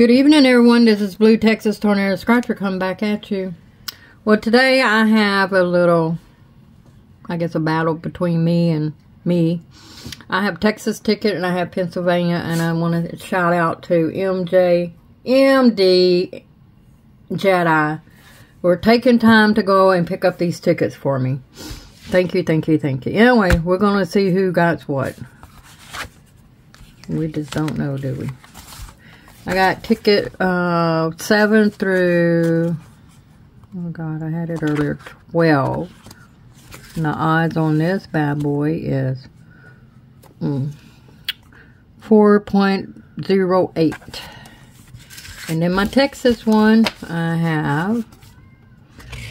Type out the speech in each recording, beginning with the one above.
Good evening, everyone. This is Blue Texas Tornado Scratcher coming back at you. Well, today I have a little, I guess, a battle between me and me. I have Texas ticket and I have Pennsylvania, and I want to shout out to MJ, MD Jedi. We're taking time to go and pick up these tickets for me. Thank you, thank you, thank you. Anyway, we're going to see who got what. We just don't know, do we? I got ticket uh, 7 through, oh God, I had it earlier, 12. And the odds on this bad boy is mm, 4.08. And then my Texas one, I have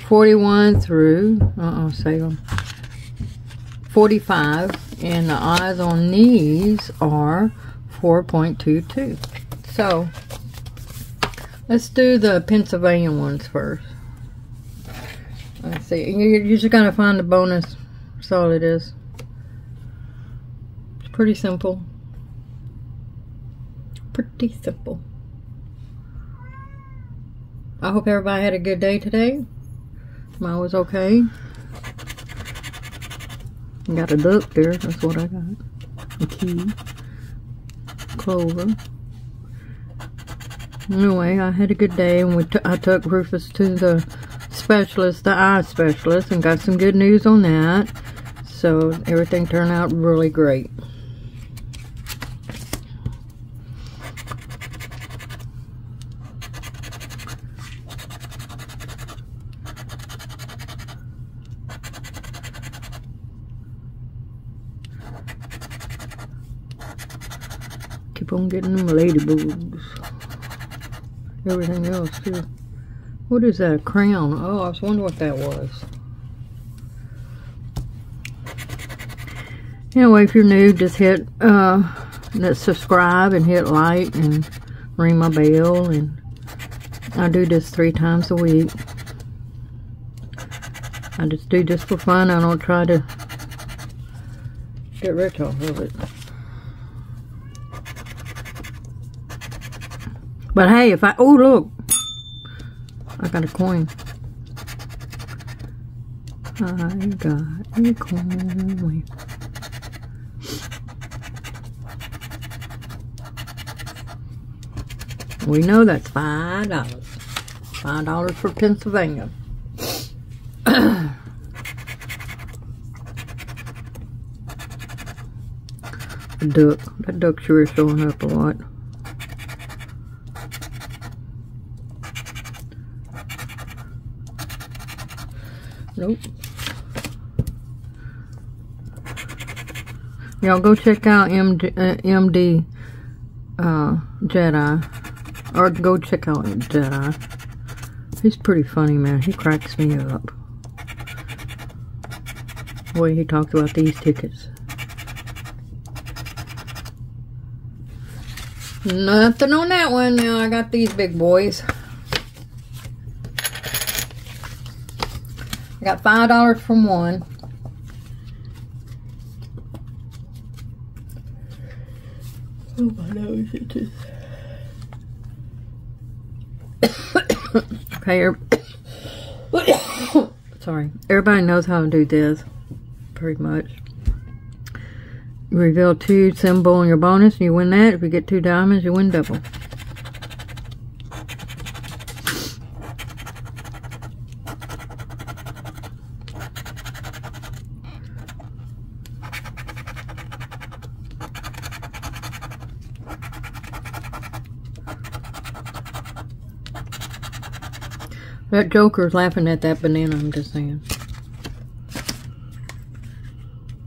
41 through, uh-oh, them 45. And the odds on these are 4.22. So, let's do the Pennsylvania ones first. Let's see. You're just going to find the bonus. That's all it is. It's pretty simple. Pretty simple. I hope everybody had a good day today. Mine was okay. Got a duck there. That's what I got. A key. Clover. Anyway, I had a good day and we I took Rufus to the specialist, the eye specialist, and got some good news on that. So everything turned out really great. Keep on getting them ladybugs everything else too. What is that, a crown? Oh, I was wondering what that was. Anyway, if you're new, just hit uh, subscribe and hit like and ring my bell. And I do this three times a week. I just do this for fun. I don't try to get rich off of it. But hey, if I, oh look, I got a coin. I got a coin. We know that's five dollars. Five dollars for Pennsylvania. the duck. That duck sure is showing up a lot. Nope. Y'all go check out MD, uh, MD uh, Jedi. Or go check out Jedi. He's pretty funny, man. He cracks me up. The way he talks about these tickets. Nothing on that one. Now I got these big boys. I got $5 from one. Oh my nose, it just... okay, sorry. Everybody knows how to do this, pretty much. You reveal two symbol on your bonus, and you win that. If you get two diamonds, you win double. That Joker's laughing at that banana, I'm just saying.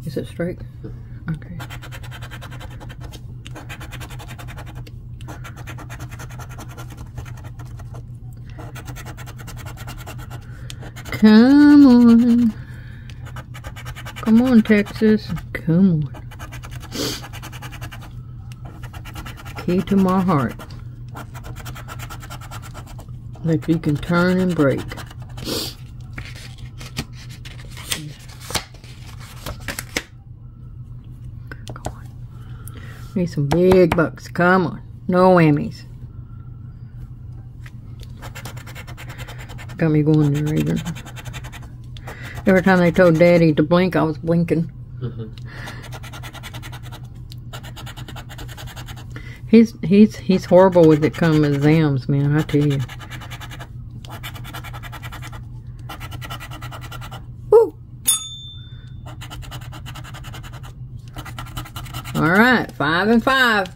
Is it straight? Okay. Come on. Come on, Texas. Come on. Key to my heart that you can turn and break. Need some big bucks. Come on. No whammies. Got me going there even. Every time they told Daddy to blink, I was blinking. Mm -hmm. He's he's he's horrible with it Coming exams, man, I tell you. All right, five and five.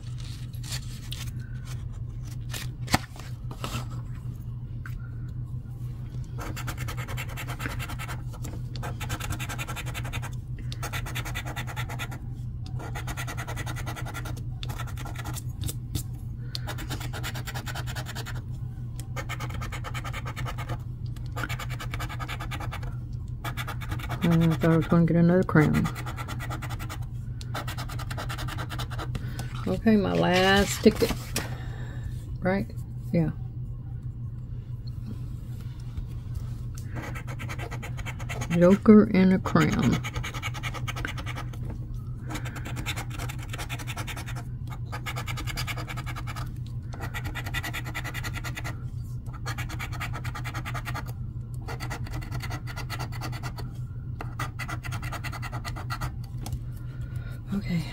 Uh, I thought I was going to get another crown. Okay, my last ticket. Right? Yeah. Joker and a crown. Okay.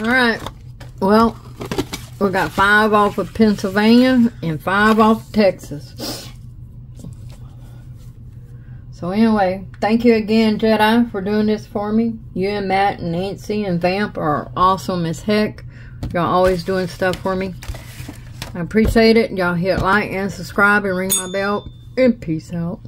All right. Well, we got five off of Pennsylvania and five off of Texas. So anyway, thank you again, Jedi, for doing this for me. You and Matt and Nancy and Vamp are awesome as heck. Y'all always doing stuff for me. I appreciate it. Y'all hit like and subscribe and ring my bell. And peace out.